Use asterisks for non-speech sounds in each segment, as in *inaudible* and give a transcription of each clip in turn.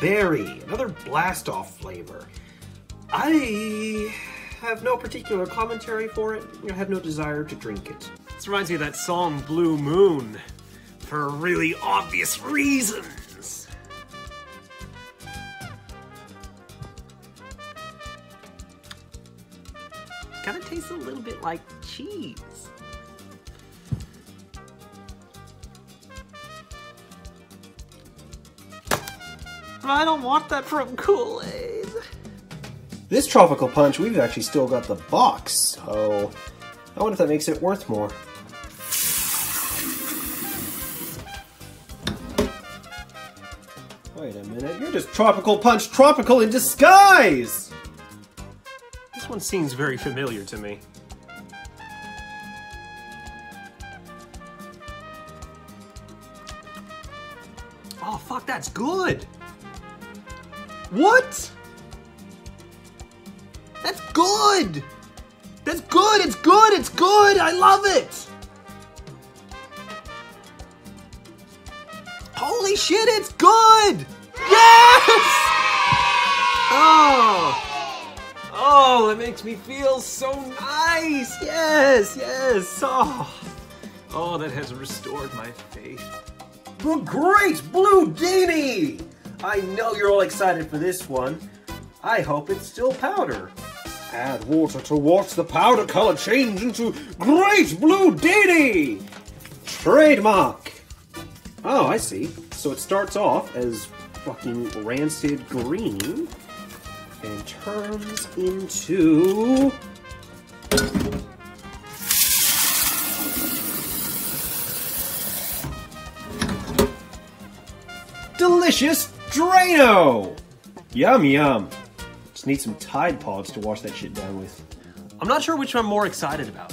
berry, another blast off flavor. I have no particular commentary for it. I have no desire to drink it. This reminds me of that song Blue Moon for really obvious reasons. Kind of tastes a little bit like cheese. But I don't want that from Kool-Aid. This tropical punch, we've actually still got the box, so I wonder if that makes it worth more. Wait a minute, you're just tropical punch tropical in disguise! This one seems very familiar to me. Oh, fuck, that's good! What? That's good! That's good! It's good! It's good! I love it! Holy shit, it's good! Yes! Oh! Oh, that makes me feel so nice! Yes, yes! Oh, oh that has restored my faith. The Great Bluedini! I know you're all excited for this one. I hope it's still powder. Add water to watch the powder color change into Great Bluedini! Trademark! Oh, I see. So it starts off as fucking rancid green and turns into. Delicious Drano! Yum yum. Just need some Tide Pods to wash that shit down with. I'm not sure which I'm more excited about.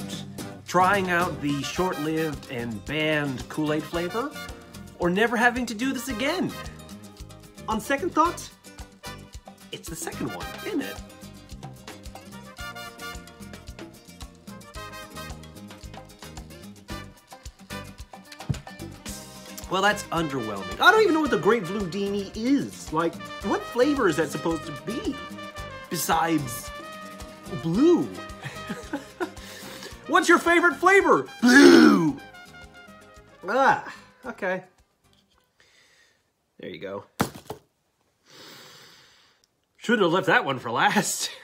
Trying out the short lived and banned Kool Aid flavor, or never having to do this again. On second thought, it's the second one, isn't it? Well, that's underwhelming. I don't even know what the Great Bluedini is. Like, what flavor is that supposed to be? Besides blue. *laughs* What's your favorite flavor? Blue. Ah, okay. There you go. Shouldn't have left that one for last. *laughs*